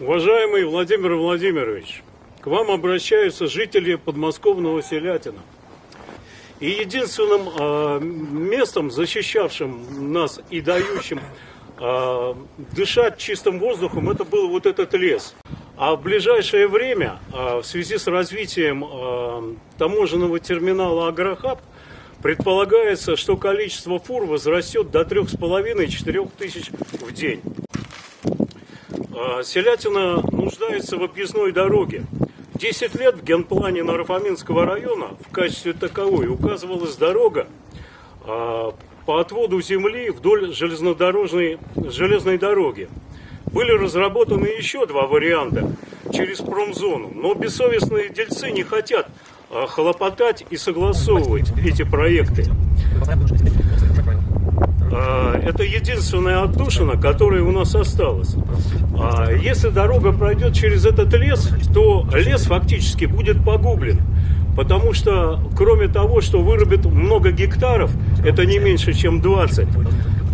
Уважаемый Владимир Владимирович, к вам обращаются жители подмосковного Селятина. И единственным э, местом, защищавшим нас и дающим э, дышать чистым воздухом, это был вот этот лес. А в ближайшее время, э, в связи с развитием таможенного терминала Агрохаб, предполагается, что количество фур возрастет до 3,5-4 тысяч в день. А, Селятина нуждается в объездной дороге. Десять лет в генплане Нарфаминского района в качестве таковой указывалась дорога а, по отводу земли вдоль железнодорожной, железной дороги. Были разработаны еще два варианта через промзону, но бессовестные дельцы не хотят а, хлопотать и согласовывать эти проекты. А, это единственная отдушина, которая у нас осталась. А, если дорога пройдет через этот лес, то лес фактически будет погублен. Потому что, кроме того, что вырубит много гектаров, это не меньше, чем 20,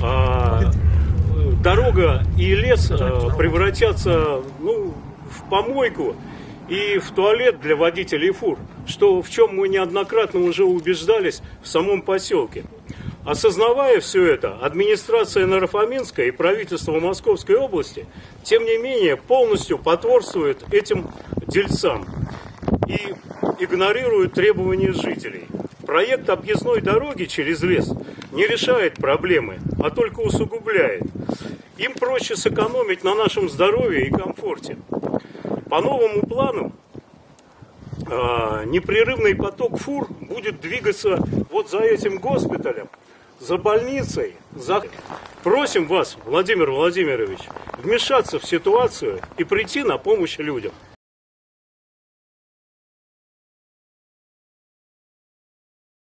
а, дорога и лес превратятся ну, в помойку и в туалет для водителей фур, что в чем мы неоднократно уже убеждались в самом поселке. Осознавая все это, администрация Нарафаминска и правительство Московской области, тем не менее, полностью потворствует этим дельцам и игнорируют требования жителей. Проект объездной дороги через лес не решает проблемы, а только усугубляет. Им проще сэкономить на нашем здоровье и комфорте. По новому плану непрерывный поток фур будет двигаться вот за этим госпиталем за больницей. За... Просим вас, Владимир Владимирович, вмешаться в ситуацию и прийти на помощь людям.